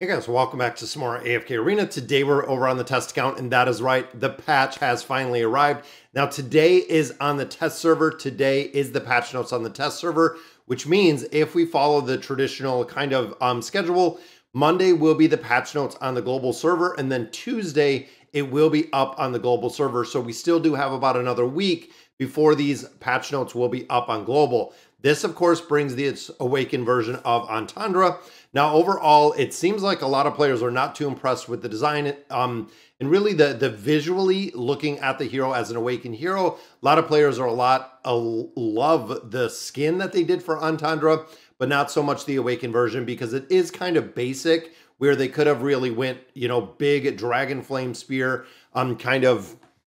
Hey guys, welcome back to some more AFK Arena. Today we're over on the test account, and that is right, the patch has finally arrived. Now today is on the test server, today is the patch notes on the test server, which means if we follow the traditional kind of um, schedule, Monday will be the patch notes on the global server, and then Tuesday it will be up on the global server. So we still do have about another week before these patch notes will be up on global. This, of course, brings the Awakened version of Antandra. Now, overall, it seems like a lot of players are not too impressed with the design. Um, and really, the, the visually looking at the hero as an Awakened hero, a lot of players are a lot uh, love the skin that they did for Antandra, but not so much the Awakened version because it is kind of basic where they could have really went, you know, big Dragon Flame Spear um, kind of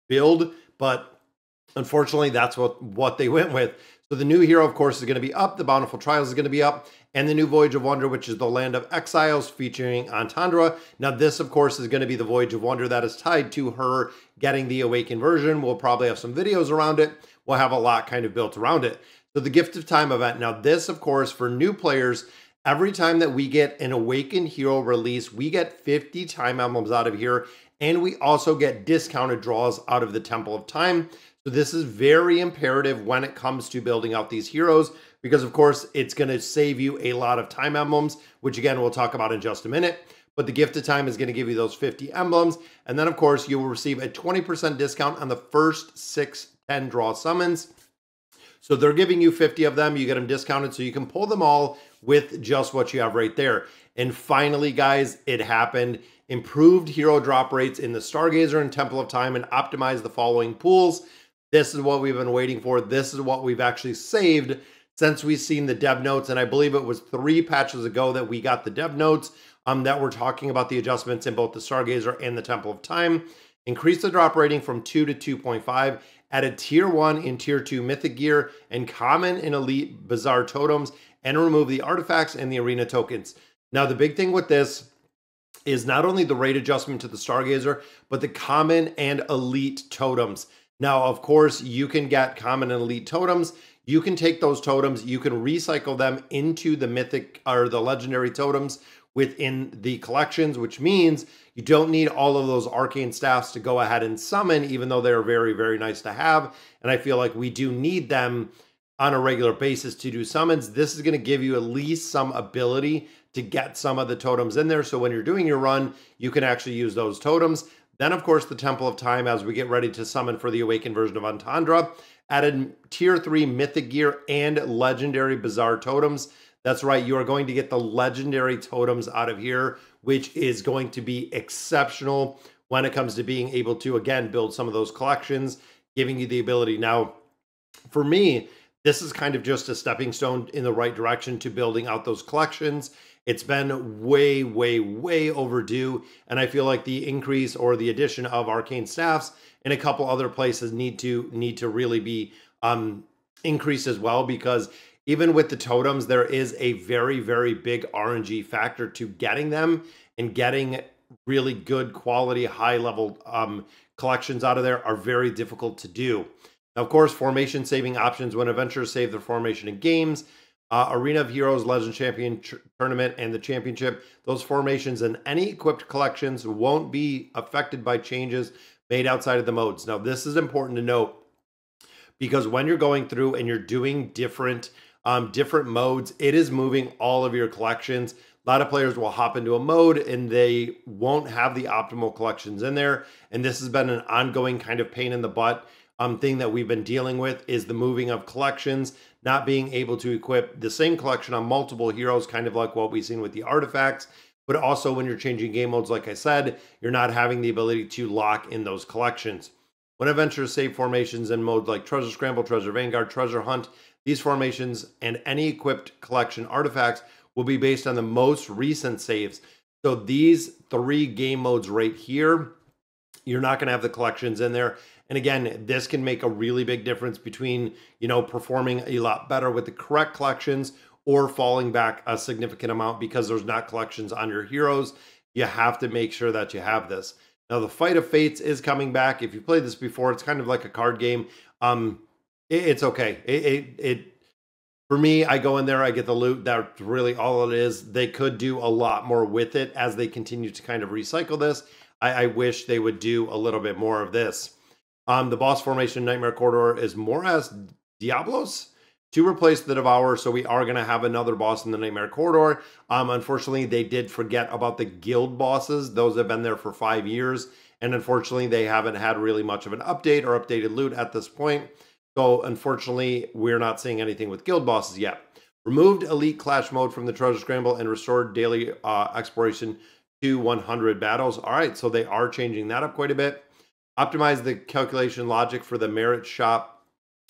build, but unfortunately, that's what, what they went with. So the new hero, of course, is going to be up. The Bountiful Trials is going to be up. And the new Voyage of Wonder, which is the Land of Exiles featuring Antandra. Now, this, of course, is going to be the Voyage of Wonder that is tied to her getting the Awakened version. We'll probably have some videos around it. We'll have a lot kind of built around it. So the Gift of Time event. Now, this, of course, for new players, every time that we get an Awakened hero release, we get 50 time emblems out of here. And we also get discounted draws out of the Temple of Time. So this is very imperative when it comes to building out these heroes because of course it's going to save you a lot of time emblems, which again we'll talk about in just a minute. But the gift of time is going to give you those 50 emblems. And then of course you will receive a 20% discount on the first six 10 draw summons. So they're giving you 50 of them. You get them discounted so you can pull them all with just what you have right there. And finally, guys, it happened. Improved hero drop rates in the Stargazer and Temple of Time and optimize the following pools. This is what we've been waiting for. This is what we've actually saved since we've seen the dev notes. And I believe it was three patches ago that we got the dev notes um, that were talking about the adjustments in both the Stargazer and the Temple of Time. Increase the drop rating from 2 to 2.5. Added tier 1 in tier 2 mythic gear and common and elite Bizarre totems and remove the artifacts and the arena tokens. Now, the big thing with this is not only the rate adjustment to the Stargazer, but the common and elite totems. Now, of course, you can get common and elite totems. You can take those totems, you can recycle them into the mythic or the legendary totems within the collections, which means you don't need all of those arcane staffs to go ahead and summon, even though they're very, very nice to have. And I feel like we do need them on a regular basis to do summons. This is going to give you at least some ability to get some of the totems in there. So when you're doing your run, you can actually use those totems. Then, of course, the Temple of Time as we get ready to summon for the Awakened version of Antandra. Added Tier 3 Mythic Gear and Legendary Bizarre Totems. That's right, you are going to get the Legendary Totems out of here, which is going to be exceptional when it comes to being able to, again, build some of those collections, giving you the ability. Now, for me, this is kind of just a stepping stone in the right direction to building out those collections it's been way, way, way overdue. And I feel like the increase or the addition of arcane staffs in a couple other places need to need to really be um, increased as well because even with the totems, there is a very, very big RNG factor to getting them and getting really good quality, high level um, collections out of there are very difficult to do. Now, of course, formation saving options when adventurers save their formation in games uh, Arena of Heroes Legend Champion Tournament and the Championship. Those formations and any equipped collections won't be affected by changes made outside of the modes. Now, this is important to note because when you're going through and you're doing different um, different modes, it is moving all of your collections. A lot of players will hop into a mode and they won't have the optimal collections in there. And this has been an ongoing kind of pain in the butt um, thing that we've been dealing with is the moving of collections, not being able to equip the same collection on multiple heroes, kind of like what we've seen with the artifacts. But also, when you're changing game modes, like I said, you're not having the ability to lock in those collections. When adventurers save formations in modes like Treasure Scramble, Treasure Vanguard, Treasure Hunt, these formations and any equipped collection artifacts will be based on the most recent saves. So these three game modes right here, you're not going to have the collections in there. And again, this can make a really big difference between, you know, performing a lot better with the correct collections or falling back a significant amount because there's not collections on your heroes. You have to make sure that you have this. Now, the Fight of Fates is coming back. If you played this before, it's kind of like a card game. Um, it, it's okay. It, it, it For me, I go in there, I get the loot. That's really all it is. They could do a lot more with it as they continue to kind of recycle this. I, I wish they would do a little bit more of this. Um, the boss formation Nightmare Corridor is more as Diablos to replace the Devourer. So we are going to have another boss in the Nightmare Corridor. Um, unfortunately, they did forget about the guild bosses. Those have been there for five years. And unfortunately, they haven't had really much of an update or updated loot at this point. So unfortunately, we're not seeing anything with guild bosses yet. Removed Elite Clash mode from the Treasure Scramble and restored daily uh, exploration to 100 battles. All right, so they are changing that up quite a bit. Optimize the calculation logic for the merit shop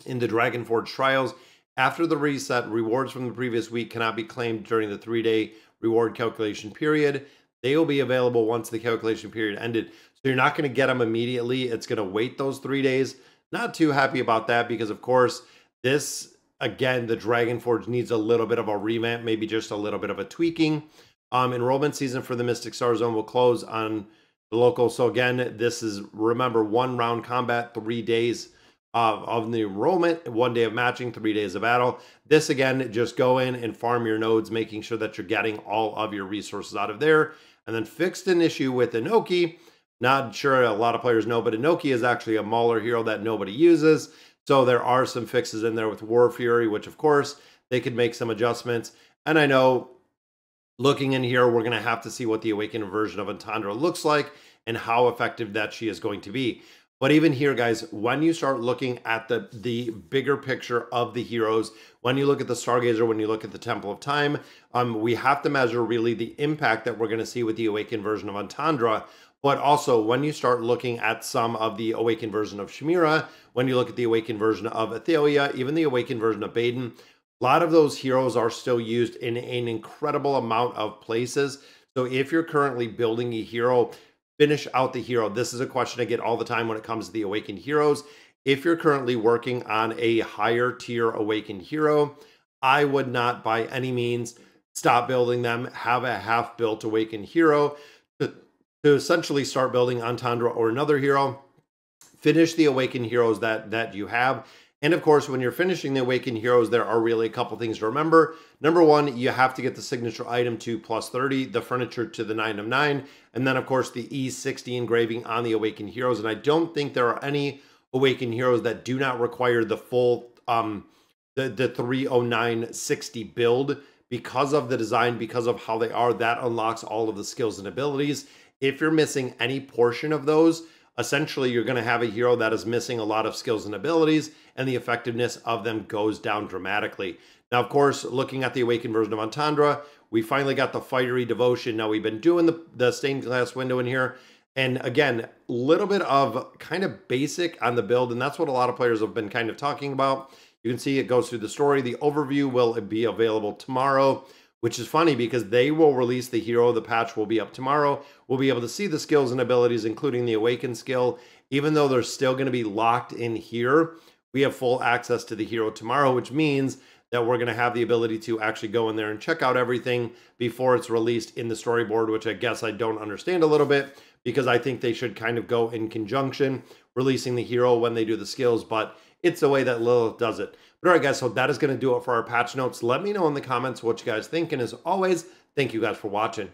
in the Dragonforge trials. After the reset, rewards from the previous week cannot be claimed during the three day reward calculation period. They will be available once the calculation period ended. So you're not going to get them immediately. It's going to wait those three days. Not too happy about that because, of course, this, again, the Dragonforge needs a little bit of a revamp, maybe just a little bit of a tweaking. Um, enrollment season for the Mystic Star Zone will close on the local. So again, this is remember one round combat, three days of, of the enrollment, one day of matching, three days of battle. This again, just go in and farm your nodes, making sure that you're getting all of your resources out of there. And then fixed an issue with Inoki. Not sure a lot of players know, but Inoki is actually a Mauler hero that nobody uses. So there are some fixes in there with War Fury, which of course they could make some adjustments. And I know looking in here, we're going to have to see what the awakened version of Antandra looks like and how effective that she is going to be. But even here, guys, when you start looking at the, the bigger picture of the heroes, when you look at the Stargazer, when you look at the Temple of Time, um, we have to measure really the impact that we're going to see with the awakened version of Antandra. But also, when you start looking at some of the awakened version of Shemira, when you look at the awakened version of Athalia, even the awakened version of Baden, a lot of those heroes are still used in an incredible amount of places. So if you're currently building a hero, finish out the hero. This is a question I get all the time when it comes to the awakened heroes. If you're currently working on a higher tier awakened hero, I would not by any means stop building them, have a half built awakened hero to, to essentially start building Antandra or another hero. Finish the awakened heroes that that you have and of course, when you're finishing the Awakened Heroes, there are really a couple things to remember. Number one, you have to get the signature item to plus 30, the furniture to the 9 of 9, and then, of course, the E60 engraving on the Awakened Heroes. And I don't think there are any Awakened Heroes that do not require the full, um, the, the 30960 build. Because of the design, because of how they are, that unlocks all of the skills and abilities. If you're missing any portion of those, essentially you're going to have a hero that is missing a lot of skills and abilities and the effectiveness of them goes down dramatically. Now, of course, looking at the Awakened version of Antandra, we finally got the Fiery Devotion. Now, we've been doing the, the stained glass window in here. And again, a little bit of kind of basic on the build. And that's what a lot of players have been kind of talking about. You can see it goes through the story. The overview will be available tomorrow which is funny because they will release the hero. The patch will be up tomorrow. We'll be able to see the skills and abilities, including the awaken skill. Even though they're still going to be locked in here, we have full access to the hero tomorrow, which means that we're going to have the ability to actually go in there and check out everything before it's released in the storyboard, which I guess I don't understand a little bit because I think they should kind of go in conjunction, releasing the hero when they do the skills, but it's the way that Lilith does it. But all right, guys, so that is going to do it for our patch notes. Let me know in the comments what you guys think. And as always, thank you guys for watching.